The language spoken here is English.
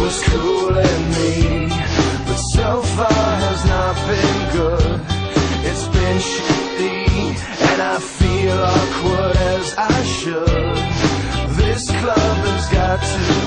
Was cool it was me, but so far has not been good. It's been shitty, and I feel awkward as I should. This club has got to